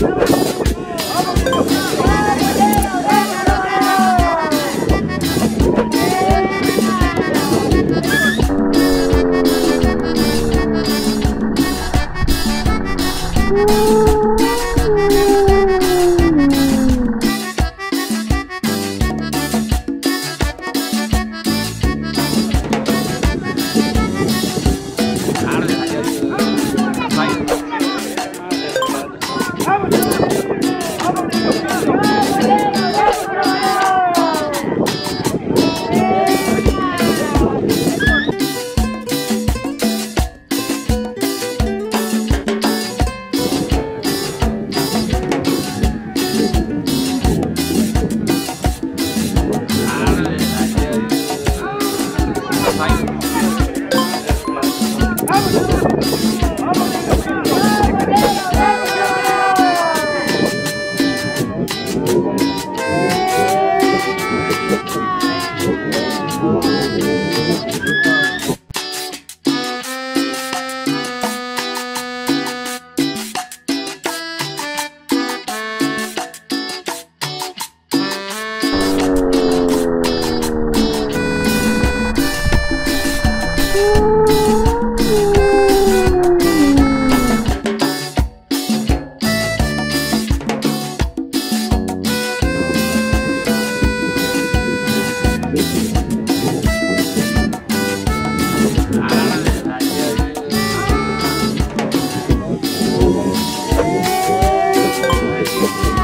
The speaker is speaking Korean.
Thank Thank you. Música